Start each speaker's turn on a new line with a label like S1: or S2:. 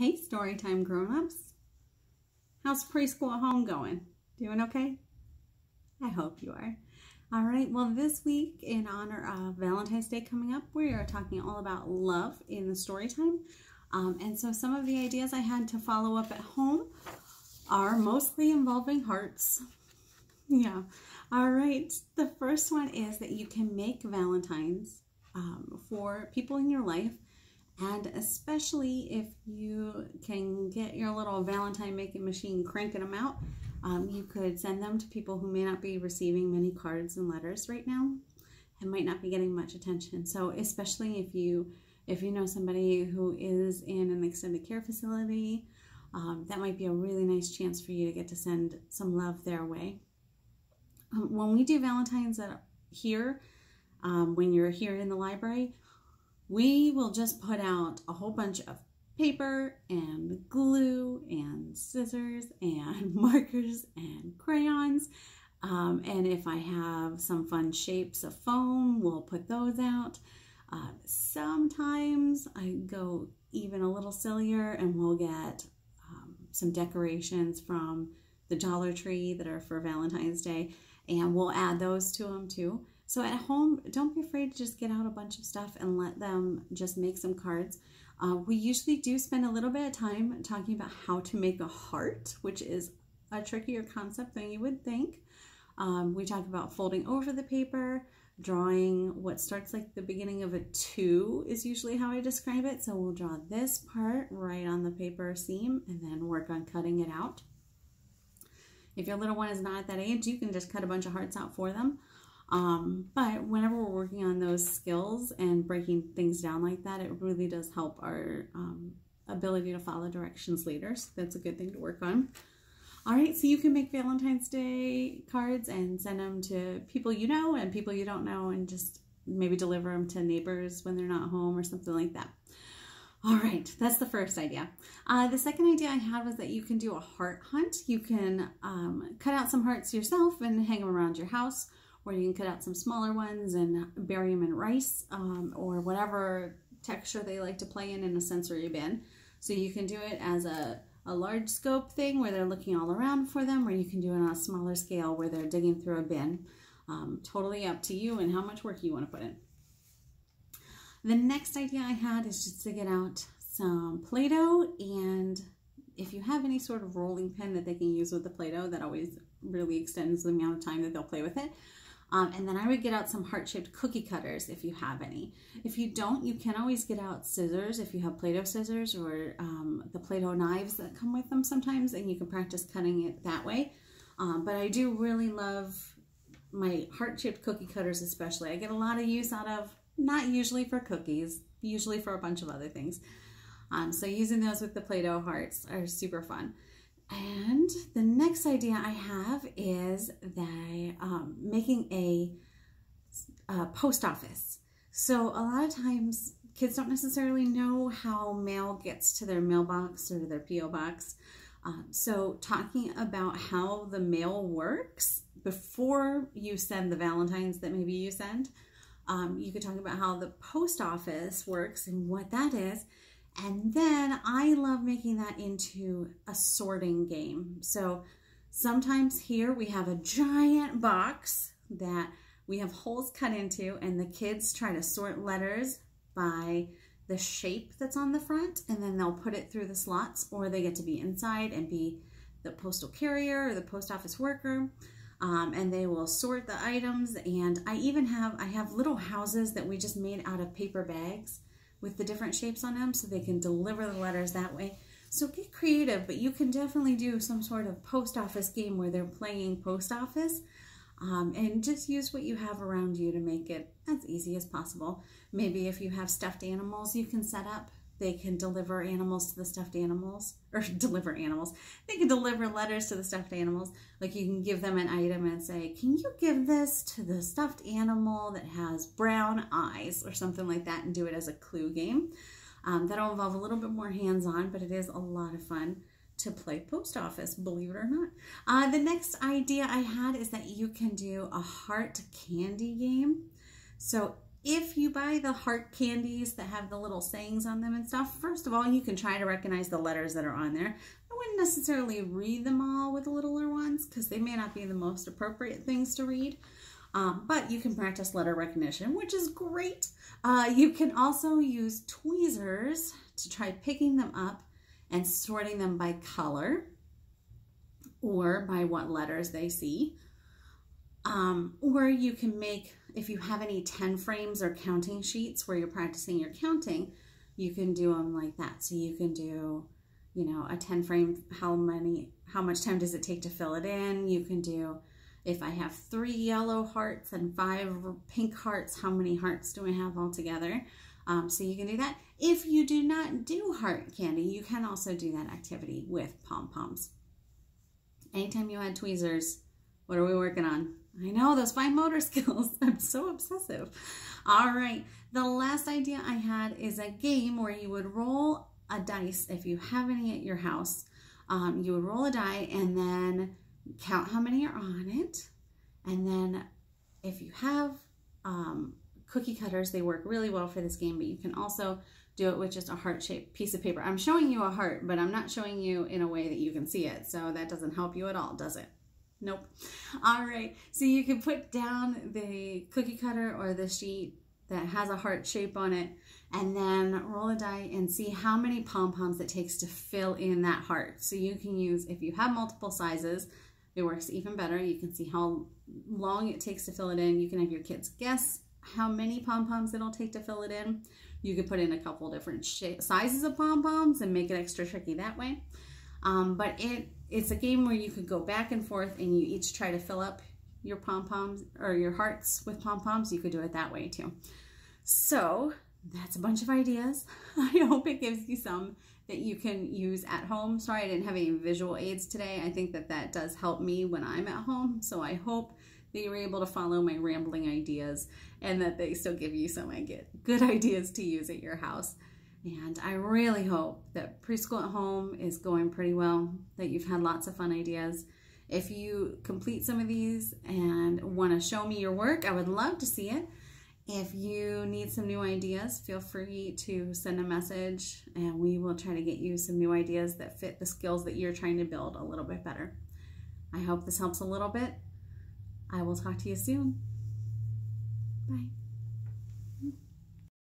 S1: Hey, Storytime grown-ups. How's preschool at home going? Doing okay? I hope you are. All right, well, this week, in honor of Valentine's Day coming up, we are talking all about love in the story time. Um, and so some of the ideas I had to follow up at home are mostly involving hearts. Yeah. All right. The first one is that you can make Valentines um, for people in your life and especially if you can get your little Valentine making machine cranking them out, um, you could send them to people who may not be receiving many cards and letters right now and might not be getting much attention. So especially if you if you know somebody who is in an extended care facility, um, that might be a really nice chance for you to get to send some love their way. Um, when we do Valentine's here, um, when you're here in the library, we will just put out a whole bunch of paper and glue and scissors and markers and crayons. Um, and if I have some fun shapes of foam, we'll put those out. Uh, sometimes I go even a little sillier and we'll get um, some decorations from the Dollar Tree that are for Valentine's Day and we'll add those to them too. So at home, don't be afraid to just get out a bunch of stuff and let them just make some cards. Uh, we usually do spend a little bit of time talking about how to make a heart, which is a trickier concept than you would think. Um, we talk about folding over the paper, drawing what starts like the beginning of a two is usually how I describe it. So we'll draw this part right on the paper seam and then work on cutting it out. If your little one is not at that age, you can just cut a bunch of hearts out for them. Um, but whenever we're working on those skills and breaking things down like that, it really does help our um, ability to follow directions later. So that's a good thing to work on. All right, so you can make Valentine's Day cards and send them to people you know and people you don't know and just maybe deliver them to neighbors when they're not home or something like that. All right, that's the first idea. Uh, the second idea I had was that you can do a heart hunt. You can um, cut out some hearts yourself and hang them around your house or you can cut out some smaller ones and bury them in rice um, or whatever texture they like to play in in a sensory bin. So you can do it as a, a large scope thing where they're looking all around for them, or you can do it on a smaller scale where they're digging through a bin. Um, totally up to you and how much work you want to put in. The next idea I had is just to get out some Play-Doh and if you have any sort of rolling pin that they can use with the Play-Doh, that always really extends the amount of time that they'll play with it. Um, and then I would get out some heart-shaped cookie cutters if you have any. If you don't, you can always get out scissors if you have Play-Doh scissors or um, the Play-Doh knives that come with them sometimes, and you can practice cutting it that way. Um, but I do really love my heart-shaped cookie cutters especially. I get a lot of use out of, not usually for cookies, usually for a bunch of other things. Um, so using those with the Play-Doh hearts are super fun. And the next idea I have is that um, making a, a post office. So a lot of times kids don't necessarily know how mail gets to their mailbox or their P.O. box. Um, so talking about how the mail works before you send the Valentines that maybe you send, um, you could talk about how the post office works and what that is. And then I love making that into a sorting game. So sometimes here we have a giant box that we have holes cut into and the kids try to sort letters by the shape that's on the front and then they'll put it through the slots or they get to be inside and be the postal carrier or the post office worker. Um, and they will sort the items and I even have I have little houses that we just made out of paper bags with the different shapes on them so they can deliver the letters that way. So get creative, but you can definitely do some sort of post office game where they're playing post office um, and just use what you have around you to make it as easy as possible. Maybe if you have stuffed animals you can set up they can deliver animals to the stuffed animals, or deliver animals. They can deliver letters to the stuffed animals. Like you can give them an item and say, can you give this to the stuffed animal that has brown eyes or something like that and do it as a clue game. Um, that'll involve a little bit more hands-on, but it is a lot of fun to play post office, believe it or not. Uh, the next idea I had is that you can do a heart candy game. So if you buy the heart candies that have the little sayings on them and stuff, first of all, you can try to recognize the letters that are on there. I wouldn't necessarily read them all with the littler ones because they may not be the most appropriate things to read. Um, but you can practice letter recognition, which is great. Uh, you can also use tweezers to try picking them up and sorting them by color or by what letters they see. Um, or you can make, if you have any 10 frames or counting sheets where you're practicing your counting, you can do them like that. So you can do, you know, a 10 frame, how many, how much time does it take to fill it in? You can do, if I have three yellow hearts and five pink hearts, how many hearts do I have altogether? Um, so you can do that. If you do not do heart candy, you can also do that activity with pom-poms. Anytime you add tweezers, what are we working on? I know those fine motor skills. I'm so obsessive. All right. The last idea I had is a game where you would roll a dice if you have any at your house. Um, you would roll a die and then count how many are on it. And then if you have um, cookie cutters, they work really well for this game, but you can also do it with just a heart-shaped piece of paper. I'm showing you a heart, but I'm not showing you in a way that you can see it. So that doesn't help you at all, does it? Nope. All right, so you can put down the cookie cutter or the sheet that has a heart shape on it and then roll a die and see how many pom-poms it takes to fill in that heart. So you can use, if you have multiple sizes, it works even better. You can see how long it takes to fill it in. You can have your kids guess how many pom-poms it'll take to fill it in. You could put in a couple different sizes of pom-poms and make it extra tricky that way. Um, but it it's a game where you could go back and forth and you each try to fill up your pom-poms or your hearts with pom-poms. You could do it that way too. So that's a bunch of ideas. I hope it gives you some that you can use at home. Sorry I didn't have any visual aids today. I think that that does help me when I'm at home. So I hope that you're able to follow my rambling ideas and that they still give you some good ideas to use at your house. And I really hope that preschool at home is going pretty well, that you've had lots of fun ideas. If you complete some of these and want to show me your work, I would love to see it. If you need some new ideas, feel free to send a message and we will try to get you some new ideas that fit the skills that you're trying to build a little bit better. I hope this helps a little bit. I will talk to you soon. Bye.